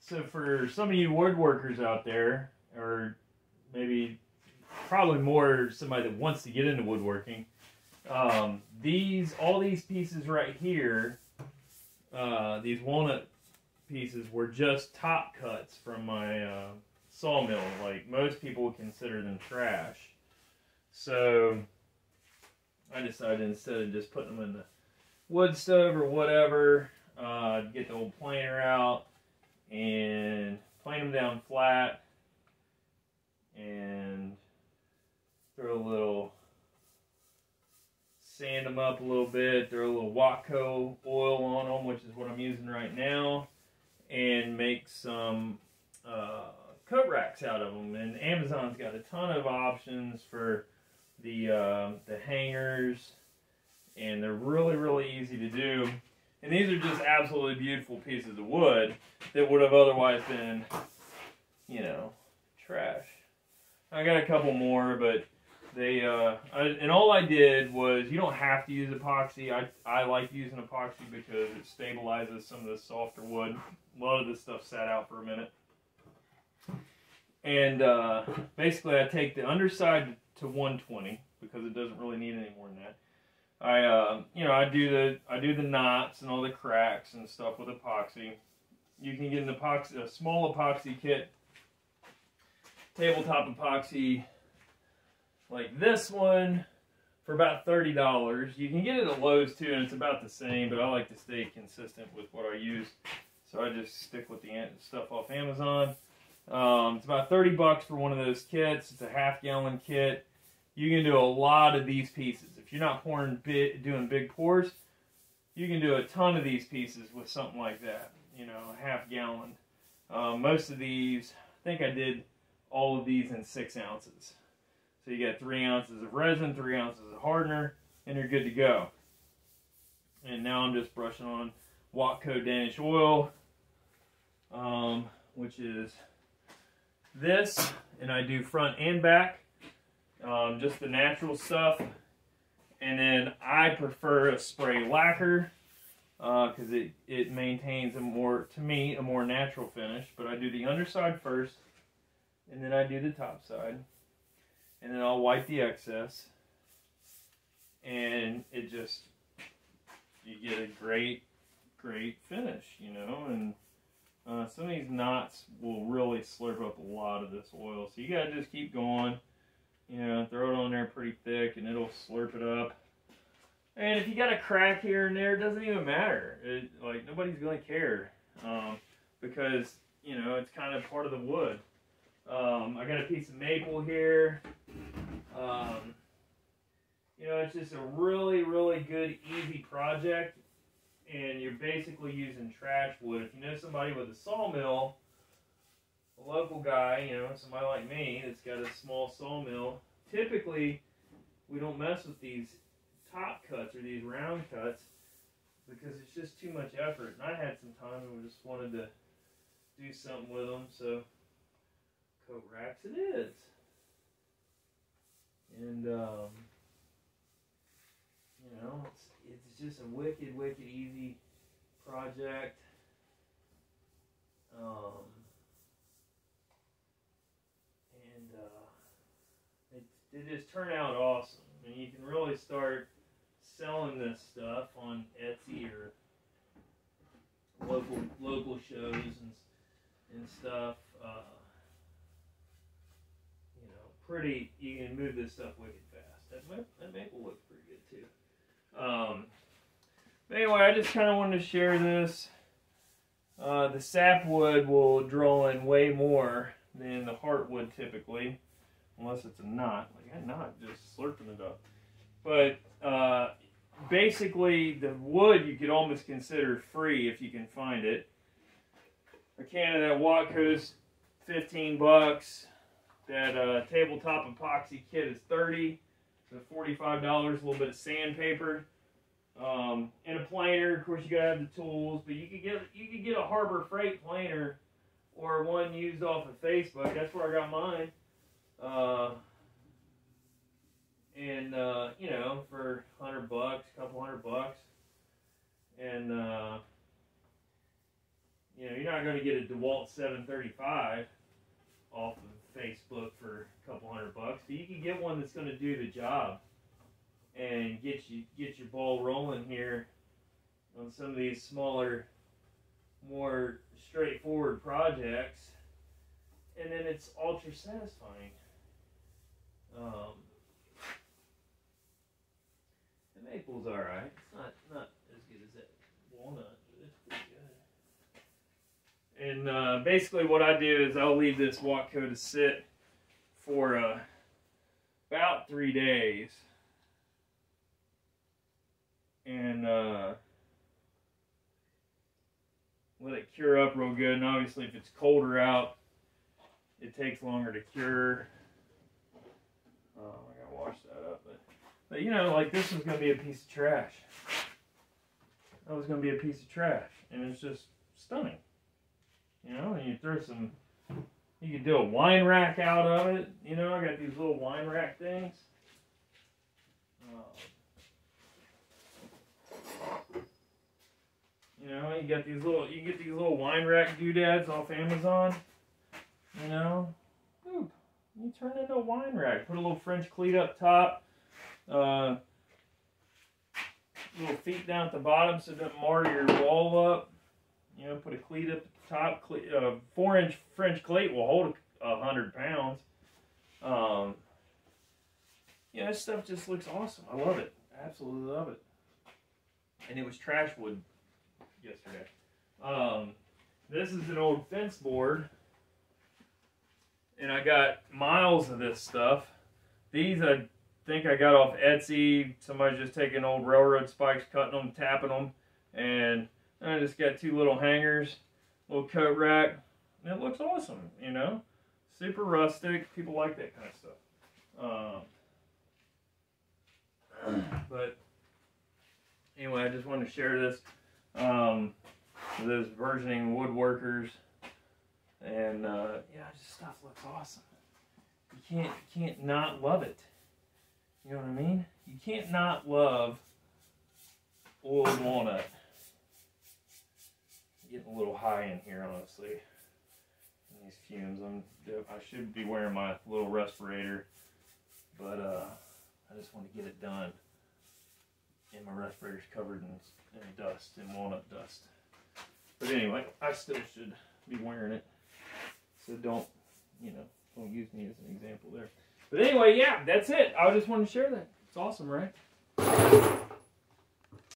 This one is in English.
so for some of you woodworkers out there, or maybe probably more somebody that wants to get into woodworking, um, these all these pieces right here, uh, these walnut pieces were just top cuts from my uh, sawmill. Like most people would consider them trash. So I decided instead of just putting them in the wood stove or whatever, uh, get the old planer out and plane them down flat and throw a little sand them up a little bit throw a little Watco oil on them which is what I'm using right now and make some uh, racks out of them and Amazon's got a ton of options for the uh, the hangers and they're really really easy to do and these are just absolutely beautiful pieces of wood that would have otherwise been, you know, trash. I got a couple more, but they, uh, I, and all I did was, you don't have to use epoxy. I, I like using epoxy because it stabilizes some of the softer wood. A lot of this stuff sat out for a minute. And uh, basically I take the underside to 120 because it doesn't really need any more than that. I uh, you know I do the I do the knots and all the cracks and stuff with epoxy. You can get an epoxy a small epoxy kit, tabletop epoxy, like this one for about thirty dollars. You can get it at Lowe's too, and it's about the same. But I like to stay consistent with what I use, so I just stick with the stuff off Amazon. Um, it's about 30 bucks for one of those kits. It's a half gallon kit. You can do a lot of these pieces if you're not pouring big, doing big pours, you can do a ton of these pieces with something like that. You know, a half gallon. Um, most of these, I think I did all of these in six ounces. So you got three ounces of resin, three ounces of hardener, and you're good to go. And now I'm just brushing on Watco Danish oil, um, which is this, and I do front and back, um, just the natural stuff. And then I prefer a spray lacquer because uh, it, it maintains a more, to me, a more natural finish. But I do the underside first, and then I do the top side. And then I'll wipe the excess. And it just, you get a great, great finish, you know. And uh, some of these knots will really slurp up a lot of this oil. So you got to just keep going you know, throw it on there pretty thick and it'll slurp it up. And if you got a crack here and there, it doesn't even matter. It, like, nobody's going to care. Um, because, you know, it's kind of part of the wood. Um, I got a piece of maple here. Um, you know, it's just a really, really good, easy project. And you're basically using trash wood. If you know somebody with a sawmill, a local guy, you know, somebody like me that's got a small sawmill, typically we don't mess with these top cuts or these round cuts because it's just too much effort. And I had some time and we just wanted to do something with them, so coat racks it is. And, um, you know, it's, it's just a wicked, wicked easy project. Um, it just turned out awesome. I mean, you can really start selling this stuff on Etsy or local local shows and and stuff. Uh, you know, pretty. You can move this stuff wicked fast. That, that maple looks pretty good too. Um, but anyway, I just kind of wanted to share this. Uh, the sapwood will draw in way more than the heartwood typically unless it's a knot. Like a knot, just slurping it up. But uh, basically, the wood you could almost consider free if you can find it. A can of that Watco's 15 bucks. That uh, tabletop epoxy kit is 30. So $45, a little bit of sandpaper. Um, and a planer, of course, you gotta have the tools, but you could get you could get a Harbor Freight planer or one used off of Facebook. That's where I got mine. Uh, and uh, you know, for hundred bucks, a couple hundred bucks, and uh, you know, you're not going to get a DeWalt 735 off of Facebook for a couple hundred bucks, but you can get one that's going to do the job and get you get your ball rolling here on some of these smaller, more straightforward projects, and then it's ultra satisfying. Um, the maple's all right. It's not not as good as that walnut, but it's pretty good. And uh, basically, what I do is I'll leave this Watco to sit for uh, about three days, and uh, let it cure up real good. And obviously, if it's colder out, it takes longer to cure. Oh, I gotta wash that up, but but you know, like this was gonna be a piece of trash. That was gonna be a piece of trash, and it's just stunning. You know, and you throw some. You could do a wine rack out of it. You know, I got these little wine rack things. Um, you know, you got these little. You get these little wine rack doodads off Amazon. You know, you turn it into a wine rack. Put a little French cleat up top. Uh, little feet down at the bottom so it doesn't mar your wall up. You know, put a cleat up at the top. Cleat, uh, four inch French cleat will hold a, hundred pounds. Um, yeah, this stuff just looks awesome. I love it. Absolutely love it. And it was trash wood yesterday. Um, this is an old fence board. And I got miles of this stuff. These I think I got off Etsy. Somebody's just taking old railroad spikes, cutting them, tapping them. And I just got two little hangers, little coat rack. And it looks awesome, you know? Super rustic. People like that kind of stuff. Um, but anyway, I just wanted to share this um, those versioning woodworkers. And uh, yeah, this stuff looks awesome. You can't you can't not love it. You know what I mean? You can't not love oiled walnut. Getting a little high in here, honestly. In these fumes, I'm I should be wearing my little respirator, but uh, I just want to get it done. And my respirator's covered in, in dust, in walnut dust. But anyway, I still should be wearing it. So don't, you know, don't use me as an example there. But anyway, yeah, that's it. I just wanted to share that. It's awesome, right?